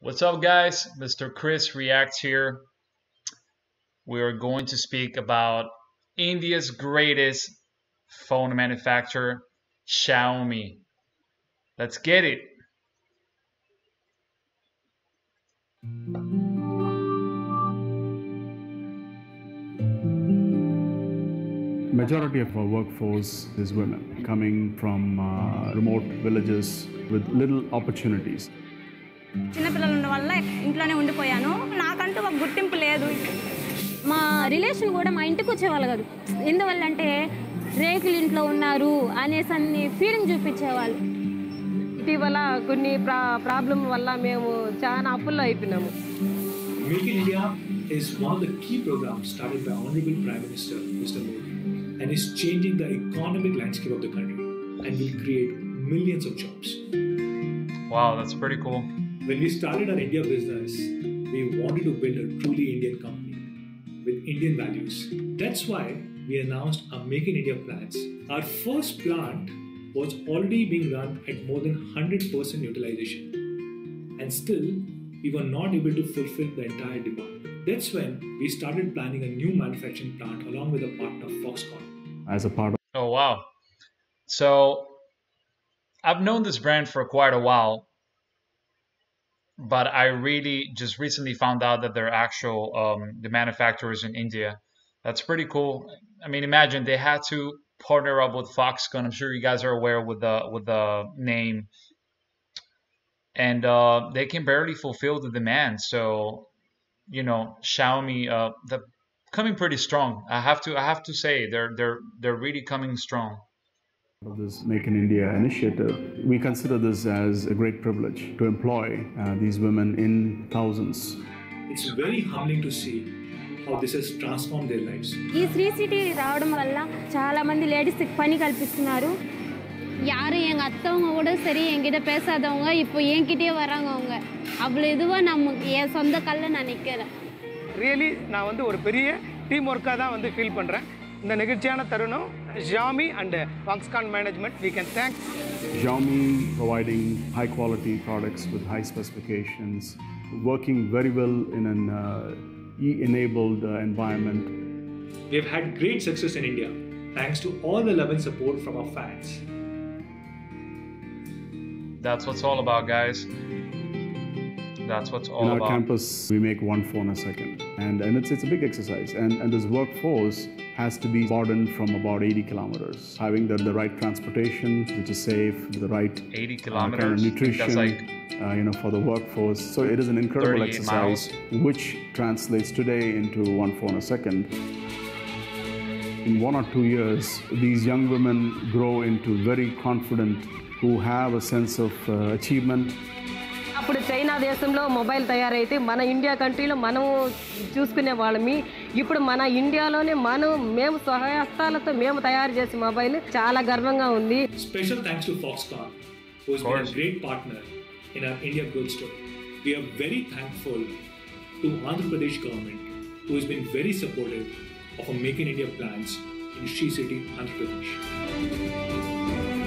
What's up, guys? Mr. Chris Reacts here. We are going to speak about India's greatest phone manufacturer, Xiaomi. Let's get it. Majority of our workforce is women coming from uh, remote villages with little opportunities. చిన్నపిల్లలు ఉండడం వల్ల ఇంట్లోనే ఉండిపోయాను నాకంటూ ఒక గుర్తింపు లేదు మా రిలేషన్ కూడా మా ఇంటికి వచ్చేవాళ్ళు కాదు ఎందువల్ల అంటే రేకులు ఇంట్లో ఉన్నారు అనేసి అన్ని ఫీలింగ్ చూపించేవాళ్ళు ఇటీవల కొన్ని ప్రా ప్రాబ్లం వల్ల మేము చాలా అప్పుల్లో అయిపోయినాము is one of the key programs started by Honorable Prime Minister Mr. Modi and is changing the economic landscape of the country and will create millions of jobs. Wow, that's pretty cool. When we started our India business, we wanted to build a truly Indian company with Indian values. That's why we announced our Make in India plans. Our first plant was already being run at more than 100% utilization. And still, we were not able to fulfill the entire demand. That's when we started planning a new manufacturing plant along with a partner, Foxconn. As a part of Oh, wow. So, I've known this brand for quite a while, but I really just recently found out that they're actual um, the manufacturers in India. That's pretty cool. I mean, imagine they had to partner up with Foxconn. I'm sure you guys are aware with the with the name, and uh, they can barely fulfill the demand. So, you know, Xiaomi, uh, the coming pretty strong. I have to I have to say they're they're they're really coming strong. This Make in India initiative, we consider this as a great privilege to employ uh, these women in thousands. It's very humbling to see how this has transformed their lives. ఈ Shri city రావడం వల్ల చాలా మంది ladies పని కల్పిస్తున్నారు யாரும் எங்கள் அத்தவங்க கூட சரி என்கிட்ட பேசாதவங்க இப்போ என்கிட்டயே வராங்க அவங்க அவ்வளோ இதுவாக நம்ம என் சொந்த கல்ல நான் நிற்கிறேன் ரியலி நான் வந்து ஒரு பெரிய டீம் ஒர்க்காக தான் வந்து ஃபீல் பண்ணுறேன் இந்த நெகிழ்ச்சியான தருணம் ஜாமி and Foxconn management we can thanks Xiaomi providing high quality products with high specifications, working very well in an uh, e-enabled uh, environment. We have had great success in India thanks to all the love and support from our fans. That's what's all about, guys. That's what's all in our about. campus, we make one phone a second, and, and it's, it's a big exercise. And, and this workforce has to be broadened from about 80 kilometers, having the, the right transportation, which is safe, the right 80 uh, kind of nutrition, like uh, you know, for the workforce. So it is an incredible 38 exercise, which translates today into one phone a second. In one or two years, these young women grow into very confident, who have a sense of uh, achievement, ఇప్పుడు China దేశంలో mobile తయారైతే మన India కంట్రీలో మనము చూసుకునే వాళ్ళమి. ఇప్పుడు మన ఇండియాలోనే మనం మేము సహాయస్తాలతో మేము తయారు చేసే మొబైల్ చాలా గర్వంగా ఉంది. Special thanks to Foxconn who's been great partner in our India growth story we are very thankful to Andhra Pradesh government who's been very supportive of make in India plans in Sri city Andhra Pradesh thank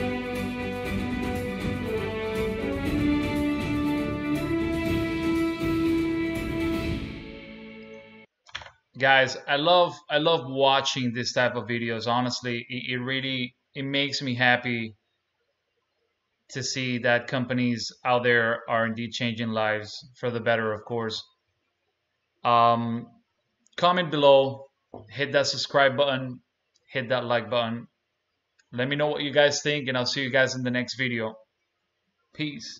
guys i love i love watching this type of videos honestly. It, it really it makes me happy to see that companies out there are indeed changing lives for the better of course. Um comment below hit that subscribe button hit that like button. Let me know what you guys think and i'll see you guys in the next video. Peace